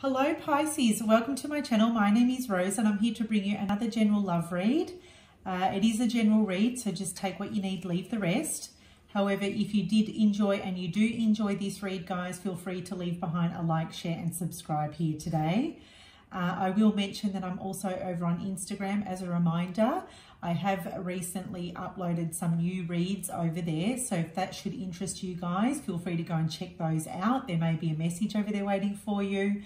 Hello Pisces, welcome to my channel. My name is Rose and I'm here to bring you another general love read. Uh, it is a general read, so just take what you need, leave the rest. However, if you did enjoy and you do enjoy this read, guys, feel free to leave behind a like, share and subscribe here today. Uh, I will mention that I'm also over on Instagram as a reminder. I have recently uploaded some new reads over there. So if that should interest you guys, feel free to go and check those out. There may be a message over there waiting for you.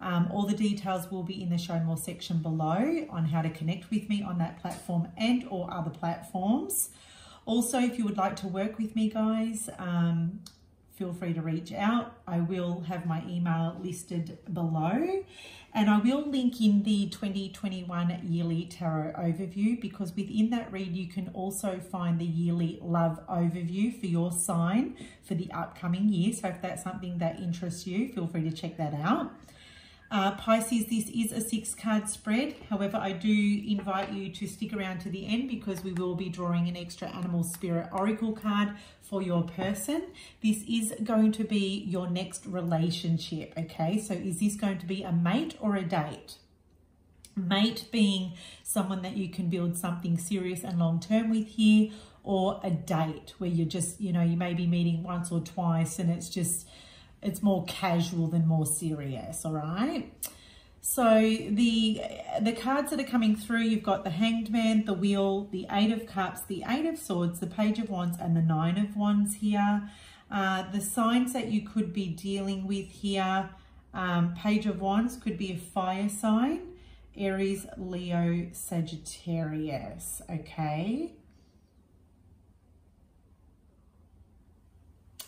Um, all the details will be in the show more section below on how to connect with me on that platform and or other platforms. Also, if you would like to work with me, guys, um, feel free to reach out. I will have my email listed below and I will link in the 2021 yearly tarot overview because within that read you can also find the yearly love overview for your sign for the upcoming year. So if that's something that interests you, feel free to check that out. Uh, Pisces, this is a six card spread. However, I do invite you to stick around to the end because we will be drawing an extra animal spirit oracle card for your person. This is going to be your next relationship, okay? So is this going to be a mate or a date? Mate being someone that you can build something serious and long-term with here or a date where you're just, you know, you may be meeting once or twice and it's just it's more casual than more serious, all right? So the the cards that are coming through, you've got the Hanged Man, the Wheel, the Eight of Cups, the Eight of Swords, the Page of Wands, and the Nine of Wands here. Uh, the signs that you could be dealing with here, um, Page of Wands could be a fire sign, Aries, Leo, Sagittarius, okay?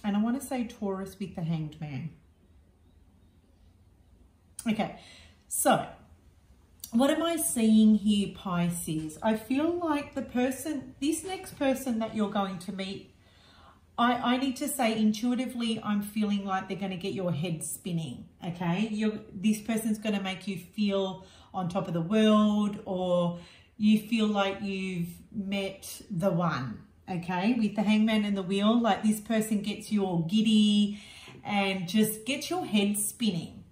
And I want to say Taurus with the Hanged Man. Okay, so what am I seeing here, Pisces? I feel like the person, this next person that you're going to meet, I, I need to say intuitively, I'm feeling like they're going to get your head spinning, okay? You're, this person's going to make you feel on top of the world or you feel like you've met the one, okay, with the hangman and the wheel, like this person gets you all giddy and just gets your head spinning,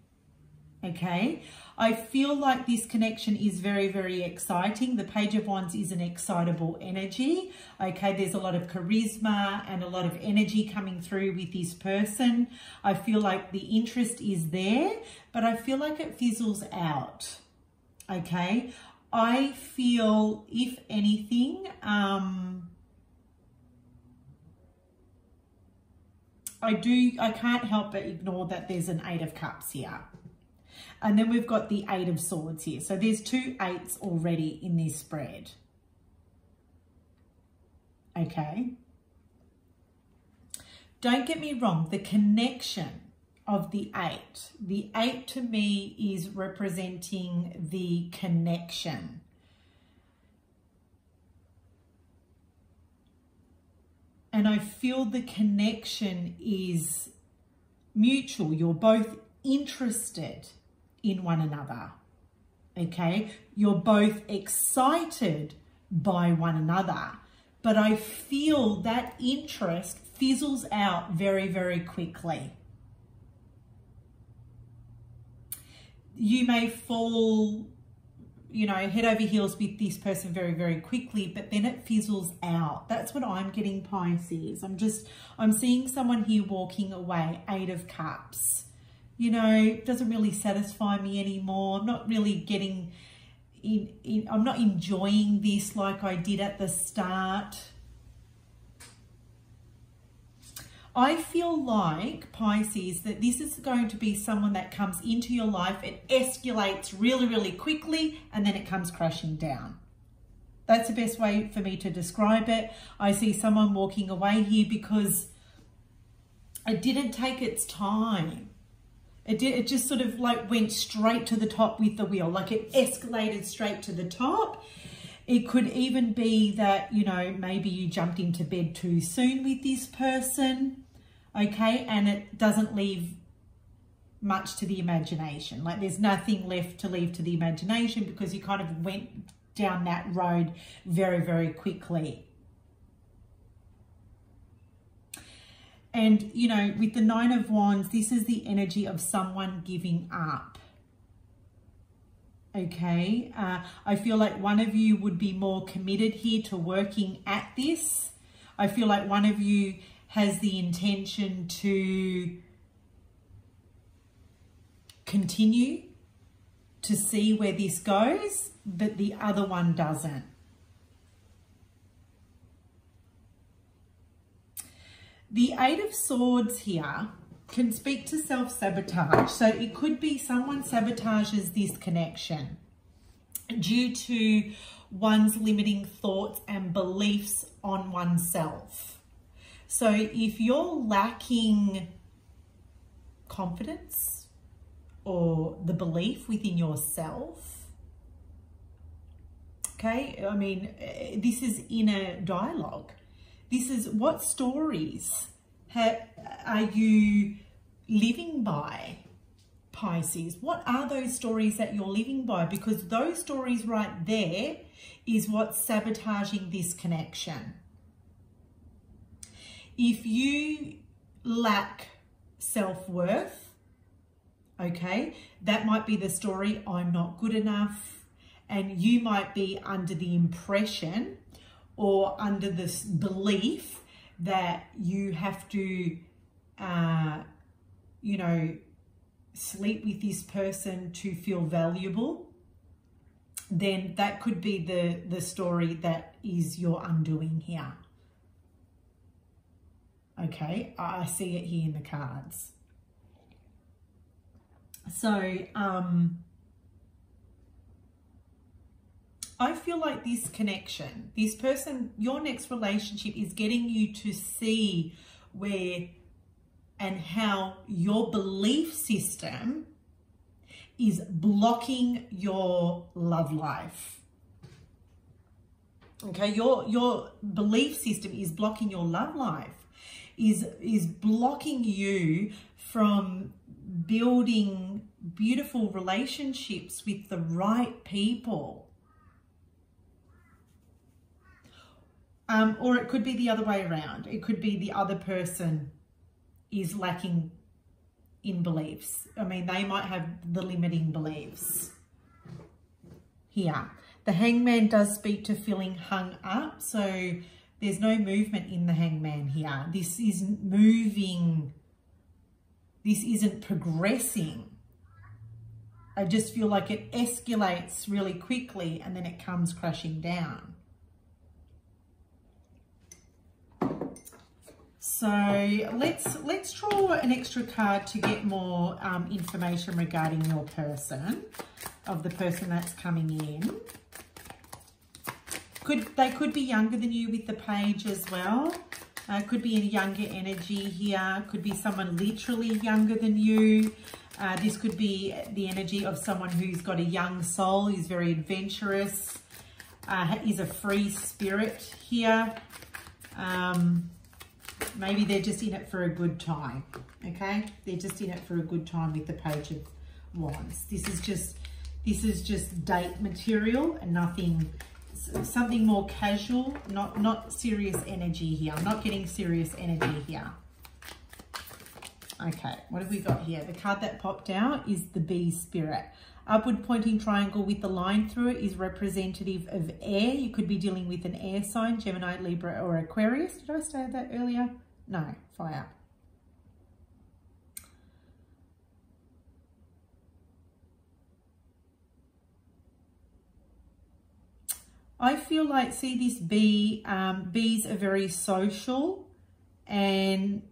okay? I feel like this connection is very, very exciting. The Page of Wands is an excitable energy. Okay, there's a lot of charisma and a lot of energy coming through with this person. I feel like the interest is there, but I feel like it fizzles out. Okay, I feel, if anything, um, I do, I can't help but ignore that there's an Eight of Cups here. And then we've got the Eight of Swords here. So there's two eights already in this spread. Okay. Don't get me wrong, the connection of the eight. The eight to me is representing the connection. And I feel the connection is mutual. You're both interested in one another. Okay, you're both excited by one another, but I feel that interest fizzles out very, very quickly. You may fall you know, head over heels with this person very, very quickly, but then it fizzles out. That's what I'm getting, Pisces. I'm just, I'm seeing someone here walking away, Eight of Cups. You know, doesn't really satisfy me anymore. I'm not really getting, in, in, I'm not enjoying this like I did at the start. I feel like, Pisces, that this is going to be someone that comes into your life, it escalates really, really quickly, and then it comes crashing down. That's the best way for me to describe it. I see someone walking away here because it didn't take its time. It, did, it just sort of like went straight to the top with the wheel, like it escalated straight to the top. It could even be that, you know, maybe you jumped into bed too soon with this person okay? And it doesn't leave much to the imagination. Like there's nothing left to leave to the imagination because you kind of went down that road very, very quickly. And, you know, with the Nine of Wands, this is the energy of someone giving up, okay? Uh, I feel like one of you would be more committed here to working at this. I feel like one of you has the intention to continue to see where this goes, but the other one doesn't. The Eight of Swords here can speak to self-sabotage. So it could be someone sabotages this connection due to one's limiting thoughts and beliefs on oneself. So if you're lacking confidence or the belief within yourself, okay, I mean, eh, this is inner dialogue. This is what stories are you living by, Pisces? What are those stories that you're living by? Because those stories right there is what's sabotaging this connection. If you lack self-worth, okay, that might be the story, I'm not good enough. And you might be under the impression or under this belief that you have to, uh, you know, sleep with this person to feel valuable, then that could be the, the story that is your undoing here. Okay, I see it here in the cards. So, um, I feel like this connection, this person, your next relationship is getting you to see where and how your belief system is blocking your love life. Okay, your your belief system is blocking your love life, is is blocking you from building beautiful relationships with the right people Um, or it could be the other way around. It could be the other person is lacking in beliefs. I mean, they might have the limiting beliefs here. The hangman does speak to feeling hung up. So there's no movement in the hangman here. This isn't moving. This isn't progressing. I just feel like it escalates really quickly and then it comes crashing down. So let's let's draw an extra card to get more um, information regarding your person, of the person that's coming in. Could They could be younger than you with the page as well. Uh, could be a younger energy here. Could be someone literally younger than you. Uh, this could be the energy of someone who's got a young soul, who's very adventurous, uh, is a free spirit here. Um, Maybe they're just in it for a good time, okay? They're just in it for a good time with the Page of Wands. This is just, this is just date material and nothing, something more casual, not, not serious energy here. I'm not getting serious energy here. Okay, what have we got here? The card that popped out is the Bee Spirit. Upward pointing triangle with the line through it is representative of air. You could be dealing with an air sign, Gemini, Libra, or Aquarius. Did I say that earlier? No, fire. I feel like, see this bee, um, bees are very social and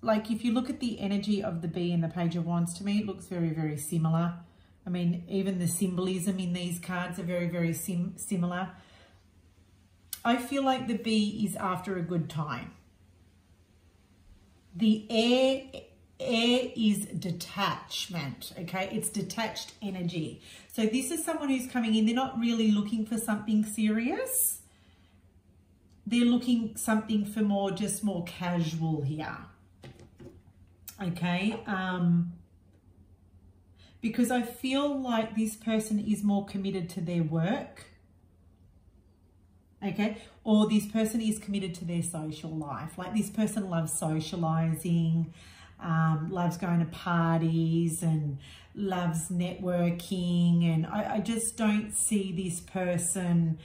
like if you look at the energy of the bee in the page of wands to me it looks very very similar i mean even the symbolism in these cards are very very sim similar I feel like the bee is after a good time. The air, air is detachment, okay? It's detached energy. So this is someone who's coming in. They're not really looking for something serious. They're looking something for more, just more casual here. Okay. Um, because I feel like this person is more committed to their work okay? Or this person is committed to their social life. Like this person loves socializing. Um, loves going to parties and loves networking. And I, I just don't see this person,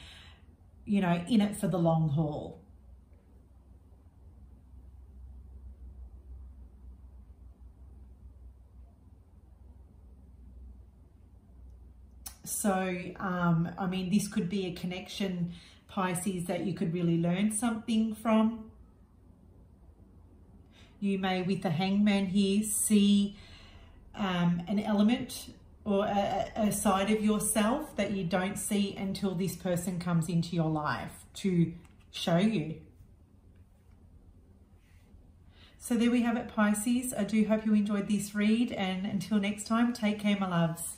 you know, in it for the long haul. So, um, I mean, this could be a connection, Pisces, that you could really learn something from. You may, with the hangman here, see um, an element or a, a side of yourself that you don't see until this person comes into your life to show you. So there we have it, Pisces. I do hope you enjoyed this read. And until next time, take care, my loves.